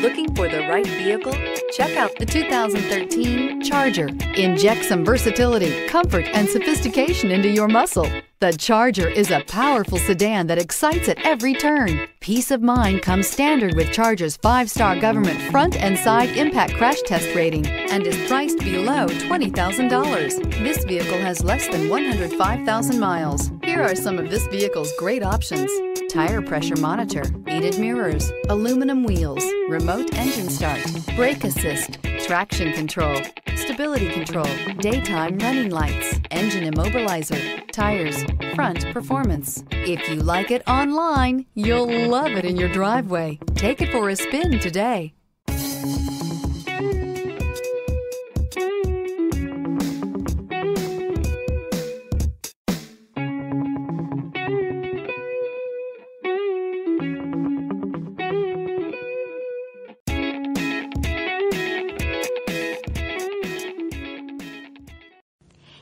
Looking for the right vehicle? Check out the 2013 Charger. Inject some versatility, comfort, and sophistication into your muscle. The Charger is a powerful sedan that excites at every turn. Peace of mind comes standard with Charger's five-star government front and side impact crash test rating and is priced below $20,000. This vehicle has less than 105,000 miles. Here are some of this vehicle's great options. Tire pressure monitor, heated mirrors, aluminum wheels, remote engine start, brake assist, traction control, stability control, daytime running lights, engine immobilizer, tires, front performance. If you like it online, you'll love it in your driveway. Take it for a spin today.